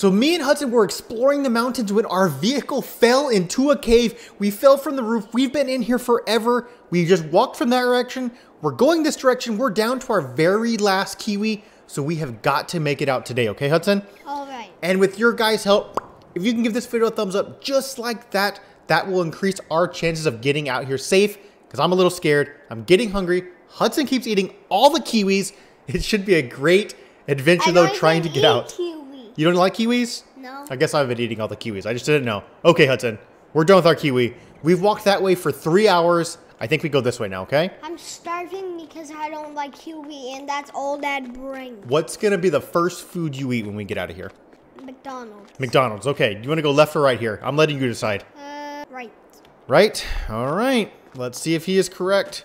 So me and Hudson were exploring the mountains when our vehicle fell into a cave. We fell from the roof. We've been in here forever. We just walked from that direction. We're going this direction. We're down to our very last kiwi. So we have got to make it out today, okay, Hudson? All right. And with your guys' help, if you can give this video a thumbs up just like that, that will increase our chances of getting out here safe because I'm a little scared. I'm getting hungry. Hudson keeps eating all the kiwis. It should be a great adventure, though, trying to get out. Kiwi. You don't like kiwis? No. I guess I've been eating all the kiwis. I just didn't know. Okay, Hudson, we're done with our kiwi. We've walked that way for three hours. I think we go this way now, okay? I'm starving because I don't like kiwi, and that's all that brings. What's going to be the first food you eat when we get out of here? McDonald's. McDonald's. Okay, Do you want to go left or right here? I'm letting you decide. Uh, right. Right? All right. Let's see if he is correct.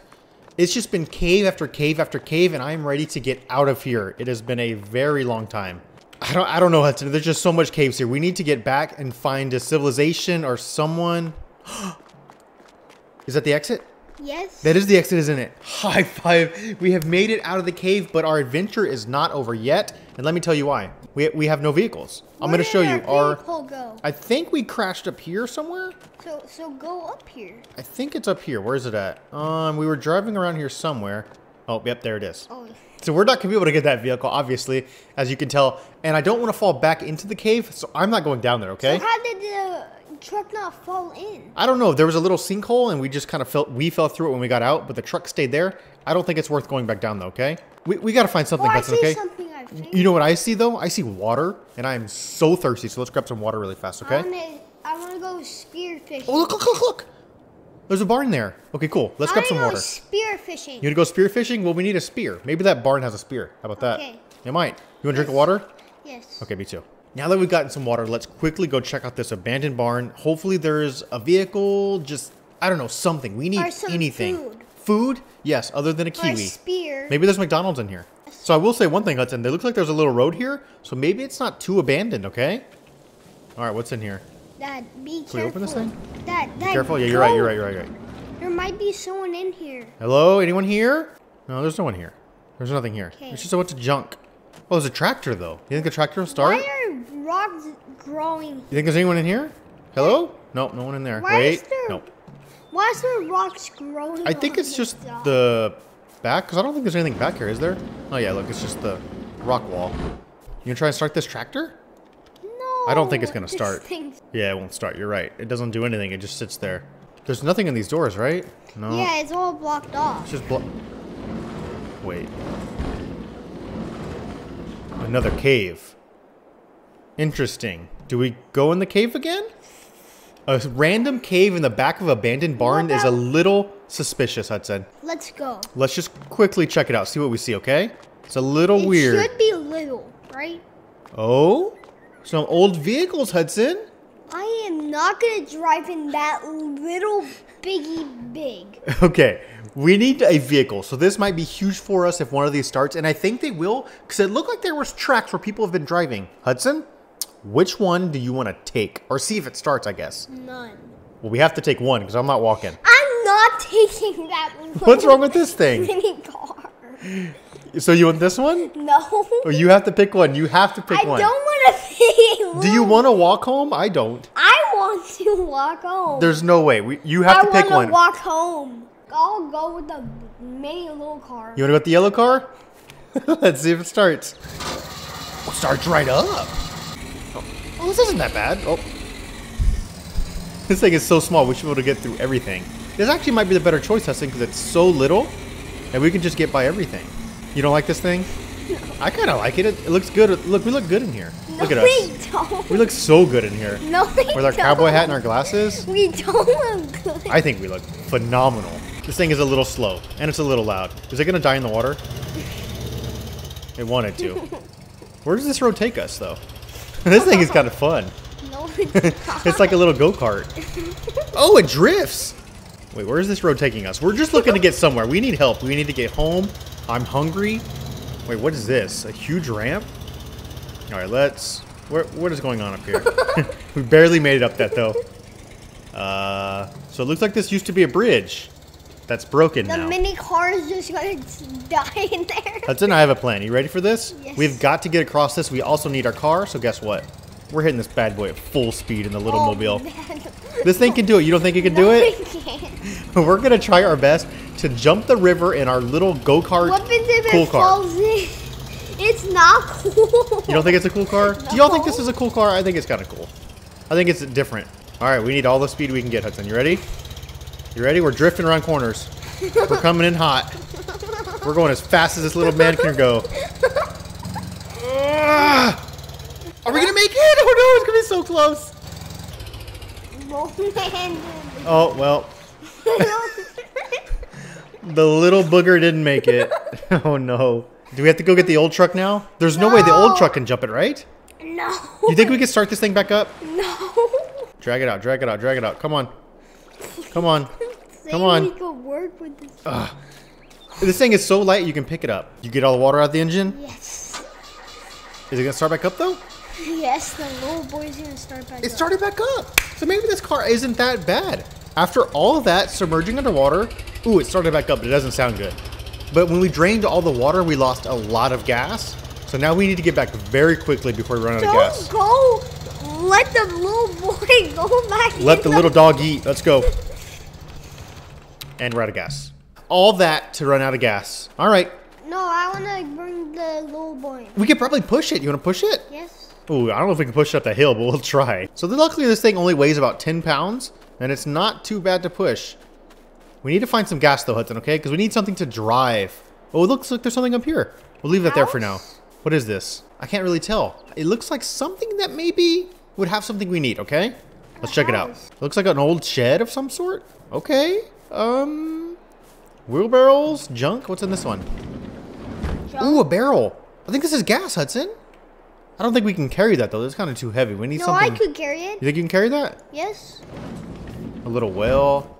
It's just been cave after cave after cave, and I'm ready to get out of here. It has been a very long time. I don't, I don't know, Hudson. There's just so much caves here. We need to get back and find a civilization or someone. is that the exit? Yes. That is the exit, isn't it? High five. We have made it out of the cave, but our adventure is not over yet. And let me tell you why. We, we have no vehicles. I'm going to show did you our... go. I think we crashed up here somewhere. So so go up here. I think it's up here. Where is it at? Um, we were driving around here somewhere. Oh, yep, there it is. Oh. So we're not gonna be able to get that vehicle, obviously, as you can tell. And I don't want to fall back into the cave, so I'm not going down there. Okay? So how did the truck not fall in? I don't know. There was a little sinkhole, and we just kind of felt we fell through it when we got out, but the truck stayed there. I don't think it's worth going back down though. Okay? We we gotta find something, Oh, Hudson. Okay? something I think. You know what I see though? I see water, and I am so thirsty. So let's grab some water really fast. Okay? I I wanna go spear fishing. Oh look look look look! There's a barn there. Okay, cool. Let's I grab wanna some water. spear fishing. You want to go spear fishing? Well, we need a spear. Maybe that barn has a spear. How about that? Okay. It might. You want to drink water? yes. Okay, me too. Now that we've gotten some water, let's quickly go check out this abandoned barn. Hopefully there's a vehicle, just, I don't know, something. We need some anything. food. Food? Yes, other than a Or a kiwi. spear. Maybe there's McDonald's in here. So I will say one thing, Hudson. It looks like there's a little road here, so maybe it's not too abandoned, okay? All right, what's in here? Dad, be careful. Can we open this thing? Dad, Dad, Careful. Yeah, you're right, you're right, you're right, you're right. There might be someone in here. Hello? Anyone here? No, there's no one here. There's nothing here. Okay. It's just a bunch of junk. Oh, there's a tractor, though. You think the tractor will start? Why are rocks growing? You think there's anyone in here? Hello? Nope, no one in there. Why Wait. is there- Nope. Why is there rocks growing? I think it's just the back, because I don't think there's anything back here, is there? Oh, yeah, look, it's just the rock wall. You gonna try and start this tractor? I don't think it's gonna start. Yeah, it won't start. You're right. It doesn't do anything. It just sits there. There's nothing in these doors, right? No. Yeah, it's all blocked off. It's just blo- Wait. Another cave. Interesting. Do we go in the cave again? A random cave in the back of an abandoned barn is a little suspicious, Hudson. Let's go. Let's just quickly check it out, see what we see, okay? It's a little It weird. It should be little, right? Oh? Some old vehicles, Hudson. I am not gonna drive in that little biggie big. Okay, we need a vehicle. So this might be huge for us if one of these starts, and I think they will, because it looked like there was tracks where people have been driving. Hudson, which one do you want to take, or see if it starts? I guess. None. Well, we have to take one because I'm not walking. I'm not taking that. one. What's wrong with this thing? mini car? So you want this one? No. Or you have to pick one. You have to pick I one. don't to pick. Do you want to walk home? I don't. I want to walk home. There's no way. We, you have I to pick one. I want one. to walk home. I'll go with the mini little car. You want to go with the yellow car? Let's see if it starts. It starts right up. Oh, oh, this isn't that bad. Oh. This thing is so small, we should be able to get through everything. This actually might be the better choice, Hudson, because it's so little, and we can just get by everything. You don't like this thing? I kind of like it. it. Looks good. Look, we look good in here. no, look at we us. don't. We look so good in here. no, we With our don't. cowboy hat and our glasses. We don't look good. I think we look phenomenal. This thing is a little slow, and it's a little loud. Is it gonna die in the water? It wanted to. Where does this road take us, though? this thing is kind of fun. no, it's. It's like a little go-kart. Oh, it drifts! Wait, where is this road taking us? We're just looking to get somewhere. We need help. We need to get home. I'm hungry. Wait, what is this? A huge ramp? All right, let's... Where, what is going on up here? we barely made it up that, though. Uh, so it looks like this used to be a bridge. That's broken the now. The mini car is just gonna die in there. Hudson, I have a plan. You ready for this? Yes. We've got to get across this. We also need our car, so guess what? We're hitting this bad boy at full speed in the little Oh, mobile. man. This thing can do it. You don't think it can do it? we can't. We're gonna try our best to jump the river in our little go-kart What happens if cool it car. falls in? It's not cool. You don't think it's a cool car? Do y'all think this is a cool car? I think it's kind of cool. I think it's different. All right, we need all the speed we can get, Hudson. You ready? You ready? We're drifting around corners. We're coming in hot. We're going as fast as this little man can go. Ah! Are we gonna make it? Oh no, it's gonna be so close. Oh well, the little booger didn't make it. Oh no. Do we have to go get the old truck now? There's no, way the old truck can jump it, right? no. You think we can start this thing back up? No. Drag it out, drag it out, drag it out. Come on. Come on. Come on. We could work with this. This thing is so light you can pick it up. You get all the water out of the engine? Yes. Is it gonna start back up though? Yes, the little boy's gonna start back It up. It started back up. So maybe this car isn't that bad. After all of that submerging underwater, ooh, it started back up, but it doesn't sound good. But when we drained all the water, we lost a lot of gas. So now we need to get back very quickly before we run out of Don't gas. go. Let the little boy go back. Let the little dog eat. Let's go. And we're out of gas. All that to run out of gas. All right. No, I wanna bring the little boy. We could probably push it. You want to push it? Yes. Ooh, I don't know if we can push it up the hill, but we'll try. So luckily this thing only weighs about 10 pounds, and it's not too bad to push. We need to find some gas though, Hudson, okay? Because we need something to drive. Oh, it looks like there's something up here. We'll leave that there for now. What is this? I can't really tell. It looks like something that maybe would have something we need, okay? Let's check it out. It looks like an old shed of some sort. Okay. Um, wheelbarrows, junk. What's in this one? Ooh, a barrel. I think this is gas, Hudson. I don't think we can carry that though. It's kind of too heavy. We need No, something. I could carry it. You think you can carry that? Yes. A little well.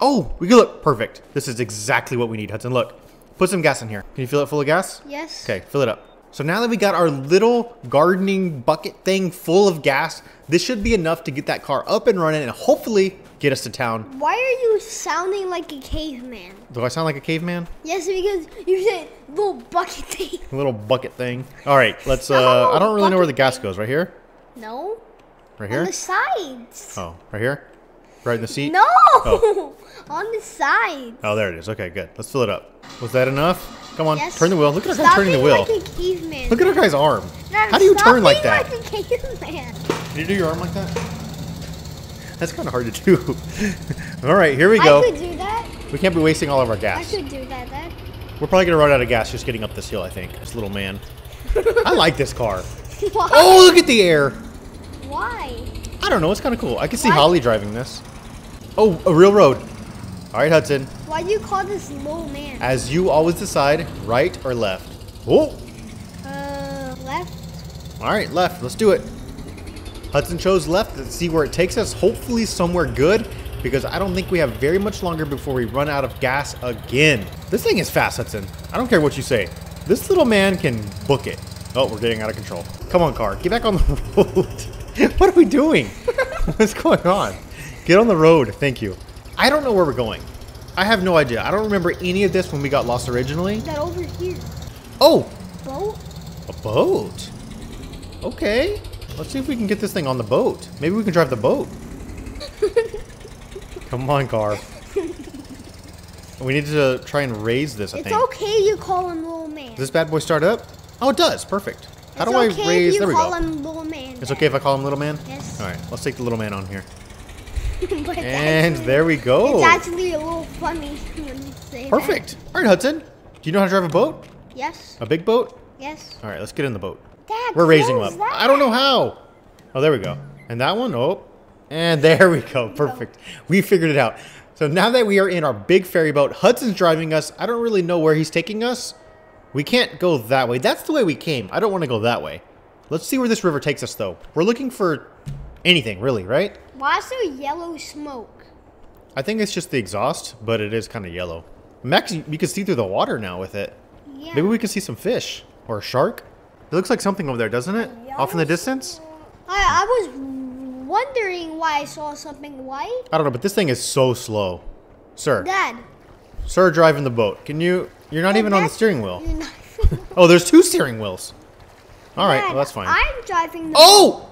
Oh, we can look perfect. This is exactly what we need, Hudson. Look, put some gas in here. Can you fill it full of gas? Yes. Okay, fill it up. So now that we got our little gardening bucket thing full of gas, this should be enough to get that car up and running and hopefully get us to town. Why are you sounding like a caveman? Do I sound like a caveman? Yes, because you said little bucket thing. Little bucket thing. All right, let's. Uh, I don't really know where the gas thing. goes. Right here. No. Right On here. the sides. Oh, right here. Right in the seat. No. Oh. On the side. Oh, there it is. Okay, good. Let's fill it up. Was that enough? Come on, Yes. turn the wheel. Look at guy turning the wheel. Like a caveman. Look at her guy's arm. Dad, How do you turn like that? Like a caveman. Can you do your arm like that? That's kind of hard to do. all right, here we go. I could do that. We can't be wasting all of our gas. I could do that. Dad. We're probably gonna run out of gas just getting up this hill. I think this little man. I like this car. Why? Oh, look at the air. Why? I don't know. It's kind of cool. I can see Why? Holly driving this. Oh, a real road. All right, Hudson. Why do you call this little man? As you always decide, right or left. Oh, Uh, left. all right, left. Let's do it. Hudson chose left. Let's see where it takes us. Hopefully somewhere good, because I don't think we have very much longer before we run out of gas again. This thing is fast, Hudson. I don't care what you say. This little man can book it. Oh, we're getting out of control. Come on, car. Get back on the road. what are we doing? What's going on? Get on the road. Thank you. I don't know where we're going. I have no idea. I don't remember any of this when we got lost originally. That over here. Oh, Boat. a boat. Okay. Let's see if we can get this thing on the boat. Maybe we can drive the boat. Come on, car. We need to try and raise this, I It's think. okay you call him little man. Does this bad boy start up? Oh, it does. Perfect. How it's do I okay raise? If you There we call go. him little man. It's okay if I call him little man? Yes. All right, let's take the little man on here. And actually- there we go. It's actually a little funny say that. Perfect. All right, Hudson. Do you know how to drive a boat? Yes. A big boat? Yes. All right, let's get in the boat. Dad, We're raising close up. that. I don't know how. Oh, there we go. And that one, oh. And there we go. Perfect. We figured it out. So now that we are in our big ferry boat, Hudson's driving us. I don't really know where he's taking us. We can't go that way. That's the way we came. I don't want to go that way. Let's see where this river takes us, though. We're looking for anything, really, right? Why is there yellow smoke? I think it's just the exhaust, but it is kind of yellow. Max, you can see through the water now with it. Yeah. Maybe we can see some fish or a shark. It looks like something over there, doesn't it? Off in the distance? I, I was wondering why I saw something white. I don't know, but this thing is so slow. Sir, Dad. sir driving the boat. Can you, you're not even on the steering wheel. Oh, there's two steering wheels. All right, Dad, well, that's fine. I'm driving the Oh!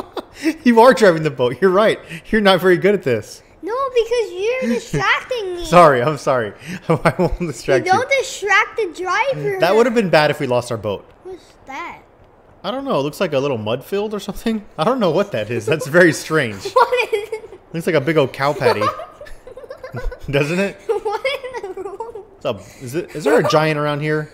you are driving the boat. You're right. You're not very good at this. No, because you're distracting me. Sorry, I'm sorry. I won't distract you. don't distract the driver. That would have been bad if we lost our boat. What's that? I don't know. It looks like a little mud field or something. I don't know what that is. That's very strange. What is it? Looks like a big old cow patty, doesn't it? what in the room? Up? Is, it, is there a giant around here?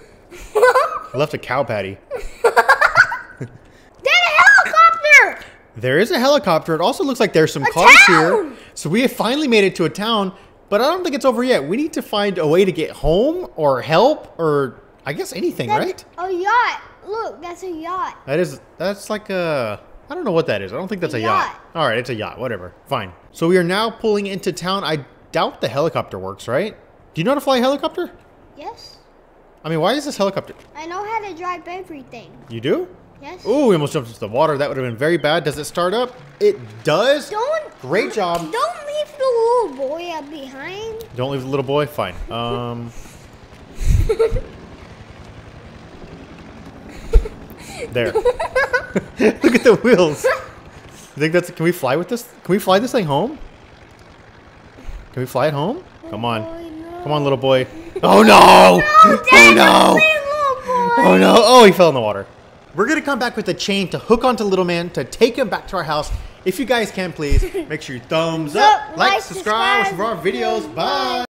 I left a cow patty. There's a helicopter! There is a helicopter. It also looks like there's some A cars town! here. So we have finally made it to a town, but I don't think it's over yet. We need to find a way to get home or help or I guess anything, right? A yacht. Look, that's a yacht. That is that's like a I don't know what that is. I don't think that's a, A yacht. yacht. All right, it's a yacht. Whatever. Fine. So we are now pulling into town. I doubt the helicopter works, right? Do you know how to fly a helicopter? Yes. I mean, why is this helicopter? I know how to drive everything. You do? Yes. Oh, we almost jumped into the water. That would have been very bad. Does it start up? It does. Don't. Great job. Don't leave the little boy behind. Don't leave the little boy. Fine. Um. there. Look at the wheels. You think that's? Can we fly with this? Can we fly this thing home? Can we fly it home? Come on. No. Come on, little boy. Oh no! Oh no! little boy. Oh no! Oh, he fell in the water. We're gonna come back with a chain to hook onto Little Man to take him back to our house. If you guys can, please make sure you thumbs up, like, subscribe, subscribe. for our videos. Bye.